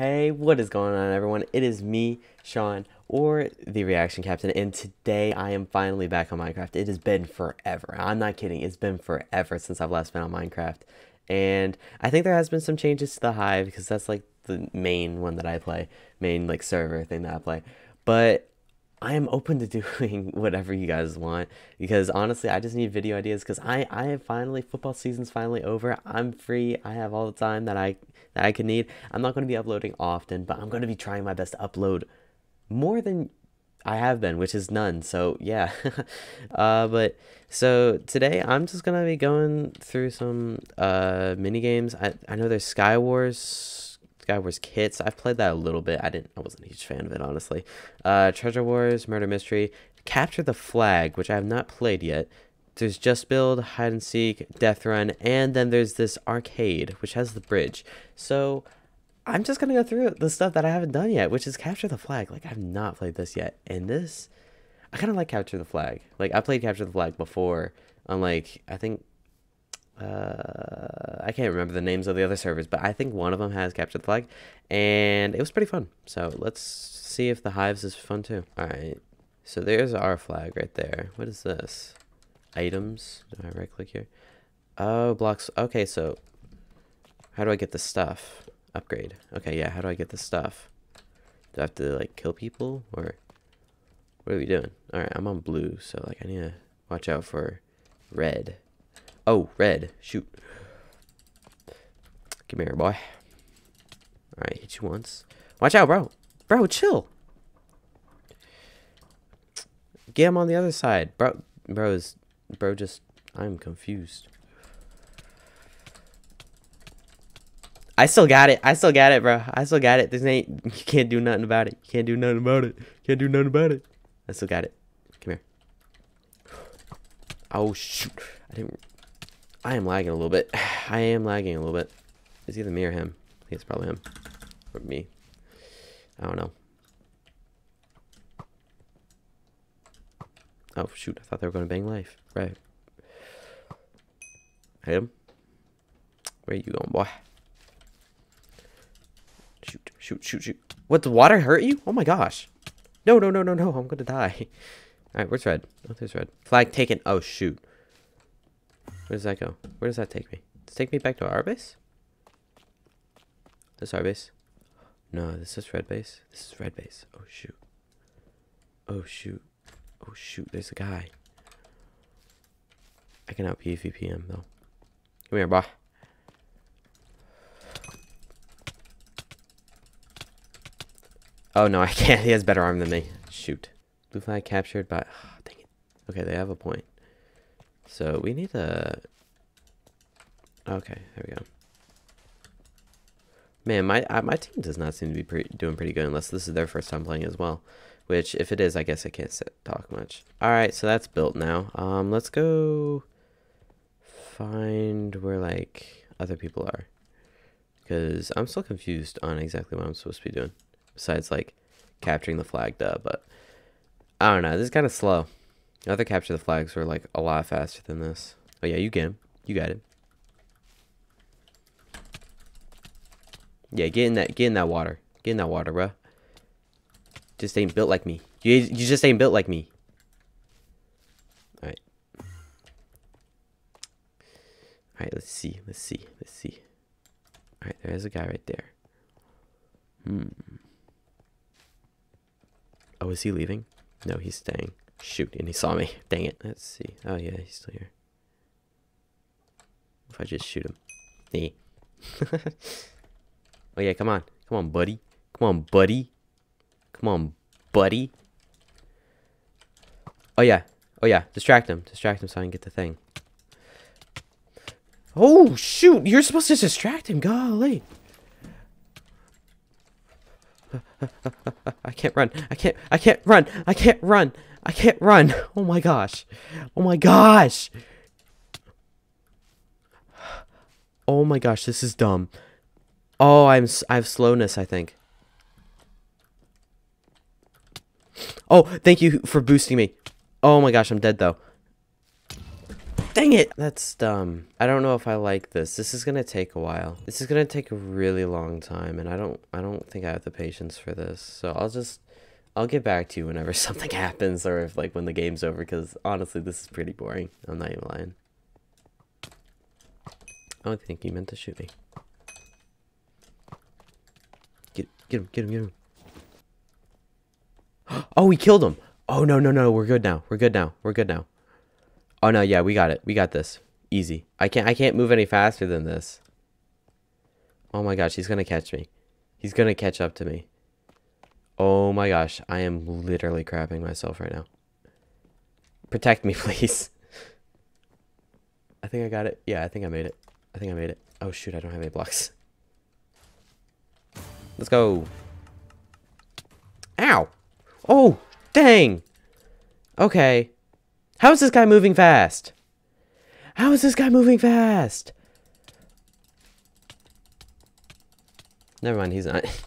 Hey, what is going on, everyone? It is me, Sean, or the Reaction Captain, and today I am finally back on Minecraft. It has been forever. I'm not kidding. It's been forever since I've last been on Minecraft. And I think there has been some changes to the Hive, because that's like the main one that I play, main like server thing that I play. But I am open to doing whatever you guys want because honestly, I just need video ideas because I I have finally football season's finally over. I'm free. I have all the time that I that I could need. I'm not going to be uploading often, but I'm going to be trying my best to upload more than I have been, which is none. So yeah, uh, but so today I'm just gonna be going through some uh mini games. I I know there's Sky Wars Sky Wars kits. I've played that a little bit. I didn't. I wasn't a huge fan of it, honestly. Uh, Treasure Wars, Murder Mystery, Capture the Flag, which I have not played yet. There's Just Build, Hide and Seek, Death Run, and then there's this arcade, which has the bridge. So I'm just gonna go through the stuff that I haven't done yet, which is Capture the Flag. Like I've not played this yet, and this I kind of like Capture the Flag. Like I played Capture the Flag before on like I think uh, I can't remember the names of the other servers, but I think one of them has captured the flag, and it was pretty fun. So let's see if the Hive's is fun too. All right, so there's our flag right there. What is this? Items. Do I right click here? Oh, blocks. Okay, so how do I get the stuff? Upgrade. Okay, yeah. How do I get the stuff? Do I have to like kill people or what are we doing? All right, I'm on blue, so like I need to watch out for red. Oh, red. Shoot. Come here, boy. Alright, hit you once. Watch out, bro. Bro, chill. Get him on the other side. Bro, bro is, bro just, I'm confused. I still got it. I still got it, bro. I still got it. This ain't, you can't do nothing about it. You can't do nothing about it. Can't do nothing about it. I still got it. Come here. Oh, shoot. I didn't I am lagging a little bit. I am lagging a little bit. It's either me or him. I think it's probably him. Or me. I don't know. Oh, shoot. I thought they were going to bang life. Right. Hit him. Where you going, boy? Shoot, shoot, shoot, shoot. What, the water hurt you? Oh my gosh. No, no, no, no, no. I'm going to die. Alright, where's red? Oh, there's red. Flag taken. Oh, shoot. Where does that go? Where does that take me? Does take me back to our base? This our base? No, this is red base. This is red base. Oh shoot. Oh shoot. Oh shoot, there's a guy. I can out PvP him though. Come here, boy. Oh no, I can't. He has better arm than me. Shoot. Blue flag captured by. Oh, dang it. Okay, they have a point. So we need to... Okay, there we go. Man, my uh, my team does not seem to be pre doing pretty good unless this is their first time playing as well. Which, if it is, I guess I can't sit, talk much. Alright, so that's built now. Um, let's go find where, like, other people are. Because I'm still confused on exactly what I'm supposed to be doing. Besides, like, capturing the flag dub, but... I don't know, this is kind of slow. Other capture the flags were like a lot faster than this. Oh yeah, you get him. You got it. Yeah, get in that get in that water. Get in that water, bro. Just ain't built like me. You you just ain't built like me. Alright. Alright, let's see. Let's see. Let's see. Alright, there's a guy right there. Hmm. Oh, is he leaving? No, he's staying. Shoot, and he saw me. Dang it. Let's see. Oh, yeah, he's still here. If I just shoot him. Hey. oh, yeah, come on. Come on, buddy. Come on, buddy. Come on, buddy. Oh, yeah. Oh, yeah. Distract him. Distract him so I can get the thing. Oh, shoot. You're supposed to distract him. Golly. I can't run. I can't. I can't run. I can't run. I can't run. Oh my gosh. Oh my gosh. Oh my gosh, this is dumb. Oh, I'm I have slowness, I think. Oh, thank you for boosting me. Oh my gosh, I'm dead though. Dang it! That's dumb. I don't know if I like this. This is gonna take a while. This is gonna take a really long time, and I don't I don't think I have the patience for this. So I'll just I'll get back to you whenever something happens or if like when the game's over because honestly this is pretty boring. I'm not even lying. Oh, I don't think you meant to shoot me. Get get him, get him, get him. Oh, we killed him. Oh no, no, no, we're good now. We're good now. We're good now. Oh no, yeah, we got it. We got this. Easy. I can't I can't move any faster than this. Oh my gosh, he's gonna catch me. He's gonna catch up to me. Oh my gosh, I am literally crapping myself right now. Protect me, please. I think I got it. Yeah, I think I made it. I think I made it. Oh shoot, I don't have any blocks. Let's go. Ow! Oh, dang! Okay. How is this guy moving fast? How is this guy moving fast? Never mind, he's not.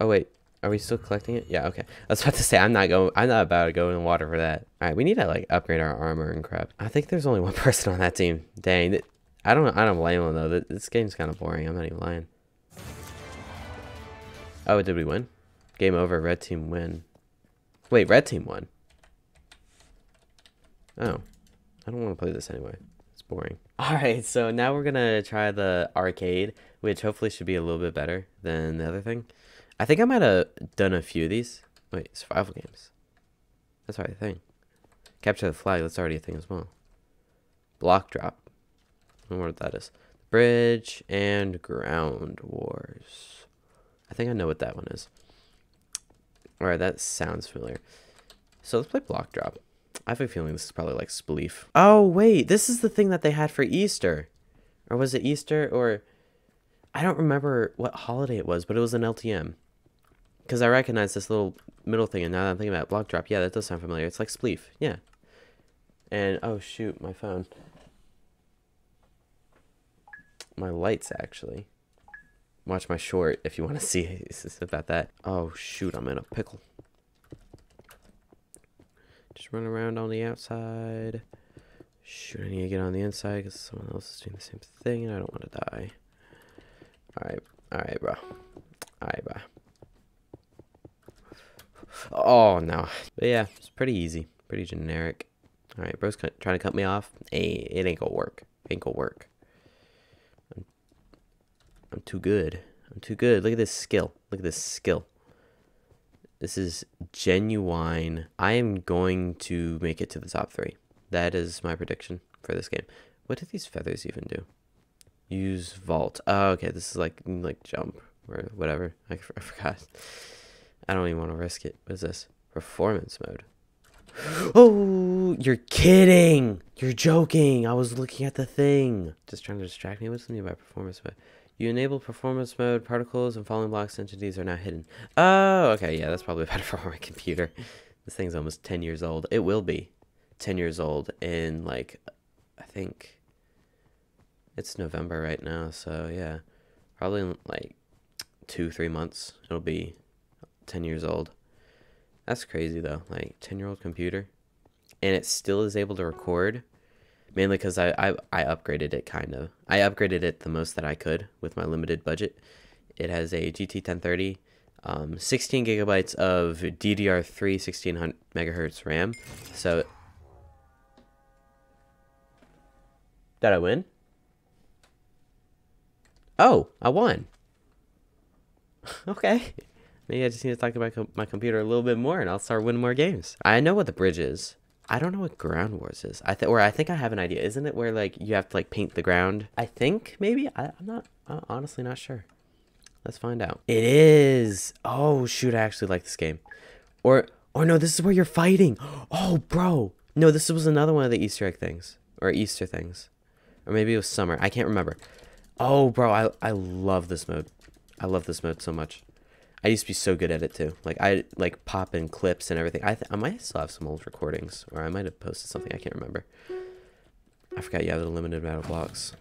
oh wait, are we still collecting it? Yeah, okay. I was about to say I'm not going. I'm not about to go in the water for that. All right, we need to like upgrade our armor and crap. I think there's only one person on that team. Dang, I don't. I don't blame him though. This game's kind of boring. I'm not even lying. Oh, did we win? Game over. Red team win. Wait, red team won. Oh. I don't want to play this anyway. It's boring. Alright, so now we're going to try the arcade, which hopefully should be a little bit better than the other thing. I think I might have done a few of these. Wait, survival games. That's already a thing. Capture the flag, that's already a thing as well. Block drop. I don't know what that is. Bridge and ground wars. I think I know what that one is. Alright, that sounds familiar. So let's play block drop. I have a feeling this is probably like Spleef. Oh, wait. This is the thing that they had for Easter. Or was it Easter? Or... I don't remember what holiday it was, but it was an LTM. Because I recognize this little middle thing, and now that I'm thinking about block drop, yeah, that does sound familiar. It's like Spleef. Yeah. And, oh, shoot, my phone. My lights, actually. Watch my short if you want to see about that. Oh, shoot, I'm in a pickle. Just run around on the outside. Shoot, I need to get on the inside because someone else is doing the same thing and I don't want to die. Alright, alright, bro. Alright, bro. Oh, no. But yeah, it's pretty easy. Pretty generic. Alright, bro's trying to cut me off. Hey, it ain't gonna work. It Ain't gonna work. I'm, too good. I'm too good. Look at this skill. Look at this skill. This is genuine. I am going to make it to the top three. That is my prediction for this game. What do these feathers even do? Use vault. Oh, okay. This is like like jump or whatever. I, I forgot. I don't even want to risk it. What is this? Performance mode. Oh, you're kidding. You're joking. I was looking at the thing. Just trying to distract me. The new by performance mode? You enable performance mode, particles and falling blocks entities are now hidden. Oh, okay, yeah, that's probably better for my computer. This thing's almost 10 years old. It will be 10 years old in, like, I think it's November right now, so yeah. Probably in, like, two, three months, it'll be 10 years old. That's crazy, though. Like, 10-year-old computer. And it still is able to record mainly because I, I, I upgraded it kind of. I upgraded it the most that I could with my limited budget. It has a GT 1030, um, 16 gigabytes of DDR3 1600 megahertz RAM. So, did I win? Oh, I won. okay. Maybe I just need to talk about my computer a little bit more and I'll start winning more games. I know what the bridge is. I don't know what ground wars is. I or I think I have an idea. Isn't it where like you have to like paint the ground? I think maybe. I, I'm not. I'm honestly not sure. Let's find out. It is. Oh shoot! I actually like this game. Or or no, this is where you're fighting. Oh bro, no, this was another one of the Easter egg things or Easter things, or maybe it was summer. I can't remember. Oh bro, I I love this mode. I love this mode so much. I used to be so good at it too. Like I like pop in clips and everything. I I might still have some old recordings, or I might have posted something. I can't remember. I forgot you have a limited amount of blocks.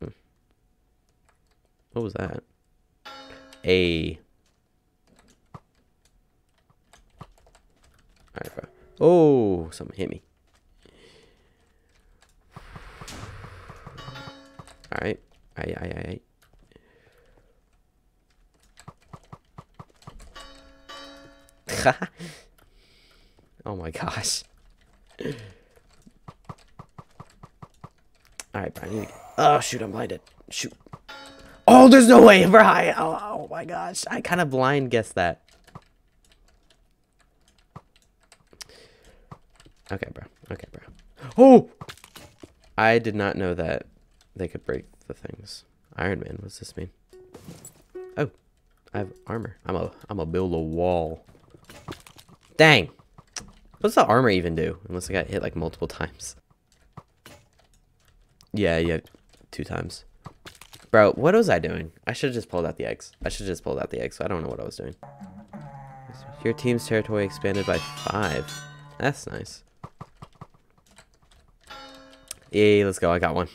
Hmm. What was that? A. Oh, something hit me. All right. All right, all right, all right. oh my gosh. Alright, Brian. Oh, shoot, I'm blinded. Shoot. Oh, there's no way, Brian. Oh, oh my gosh. I kind of blind guessed that. Okay, bro. Okay, bro. Oh! I did not know that they could break the things. Iron Man, what's this mean? Oh, I have armor. I'm a I'm a build a wall. Dang. What's the armor even do? Unless I got hit like multiple times. Yeah, yeah, two times. Bro, what was I doing? I should have just pulled out the eggs. I should have just pulled out the eggs. So I don't know what I was doing. Your team's territory expanded by five. That's nice. Yay, let's go. I got one.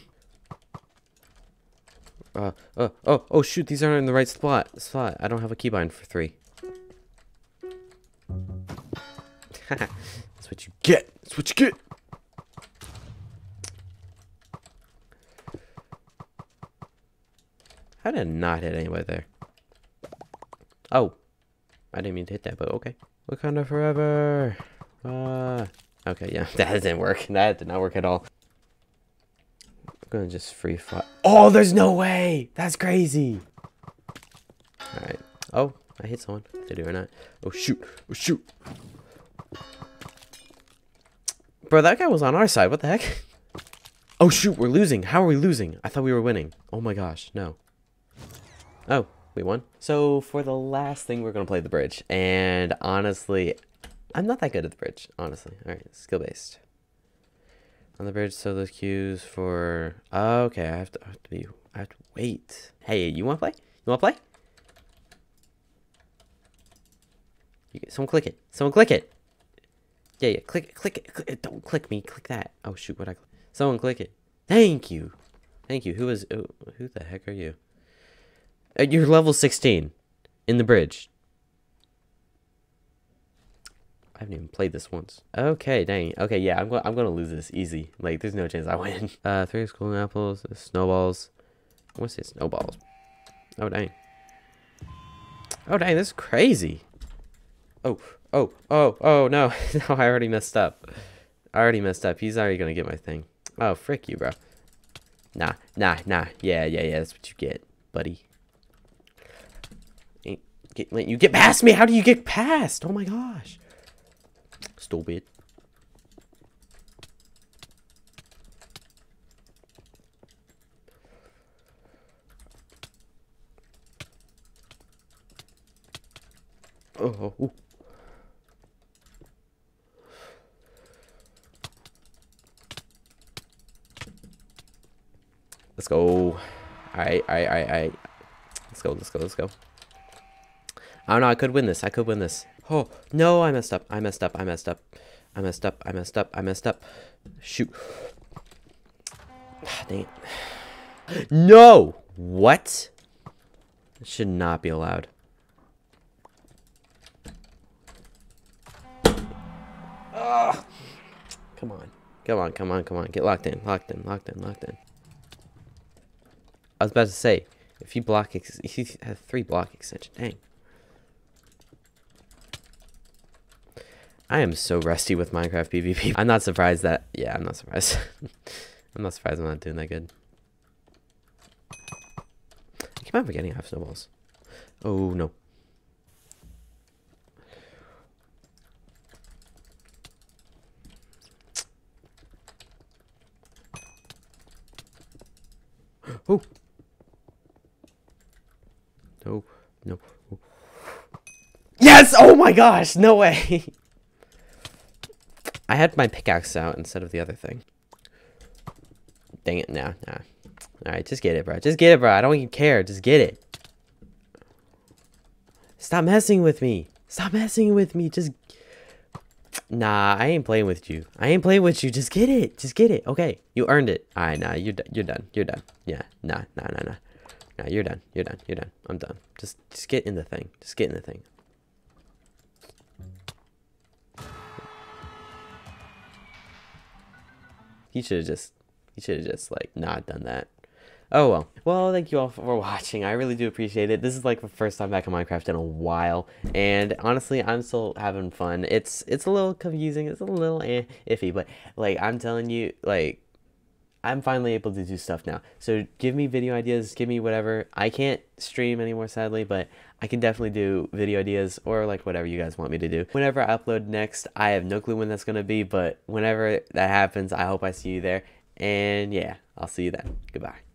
Uh, oh, oh, oh, shoot. These aren't in the right spot. Spot. I don't have a keybind for three. That's what you get. That's what you get. I did not hit anybody there? Oh. I didn't mean to hit that, but okay. Wakanda forever. Uh, okay, yeah. That didn't work. That did not work at all. I'm gonna just free fly. Oh, there's no way! That's crazy! Alright. Oh, I hit someone. Did it or not? Oh, shoot. Oh, shoot. Bro, that guy was on our side. What the heck? Oh, shoot. We're losing. How are we losing? I thought we were winning. Oh, my gosh. No. Oh, we won. So, for the last thing, we're going to play the bridge. And honestly, I'm not that good at the bridge, honestly. All right, skill-based. On the bridge, so those cues for... Oh, okay, I have, to, I have to be... I have to wait. Hey, you want to play? You want to play? You, someone click it. Someone click it. Yeah, yeah. Click, click. Click it. Don't click me. Click that. Oh shoot! What I? Someone click it. Thank you. Thank you. Who is? Who the heck are you? Uh, you're level 16 in the bridge. I haven't even played this once. Okay, dang. Okay, yeah, I'm going. I'm gonna lose this easy. Like, there's no chance I win. Uh, three golden apples, snowballs. I want to say snowballs. Oh dang. Oh dang, this is crazy. Oh, oh, oh, oh, no. no, I already messed up. I already messed up. He's already gonna get my thing. Oh, frick you, bro. Nah, nah, nah. Yeah, yeah, yeah, that's what you get, buddy. Ain't get, you get past me. How do you get past? Oh my gosh. Stupid. Oh, oh, Let's go. Alright, alright, alright, alright. Let's go, let's go, let's go. Oh, I don't know, I could win this. I could win this. Oh, no, I messed up. I messed up. I messed up. I messed up. I messed up. I messed up. Shoot. Ah, dang it. No! What? It should not be allowed. Ugh. Come on. Come on, come on, come on. Get locked in, locked in, locked in, locked in. I was about to say, if you block, if you have three block extension, dang. I am so rusty with Minecraft PvP. I'm not surprised that, yeah, I'm not surprised. I'm not surprised I'm not doing that good. I keep on forgetting I have snowballs. Oh, no. Oh! No. Yes! Oh my gosh! No way! I had my pickaxe out instead of the other thing. Dang it, nah, nah. Alright, just get it, bro. Just get it, bro. I don't even care. Just get it. Stop messing with me. Stop messing with me. Just... Nah, I ain't playing with you. I ain't playing with you. Just get it. Just get it. Okay, you earned it. Alright, nah, you're, you're done. You're done. Yeah, nah, nah, nah, nah. Nah, you're done. You're done. You're done. I'm done. Just, just get in the thing. Just get in the thing. He should have just, he should have just like not done that. Oh well. Well, thank you all for watching. I really do appreciate it. This is like the first time back in Minecraft in a while, and honestly, I'm still having fun. It's it's a little confusing. It's a little eh, iffy, but like I'm telling you, like I'm finally able to do stuff now. So give me video ideas, give me whatever. I can't stream anymore, sadly, but I can definitely do video ideas or like whatever you guys want me to do. Whenever I upload next, I have no clue when that's gonna be, but whenever that happens, I hope I see you there. And yeah, I'll see you then. Goodbye.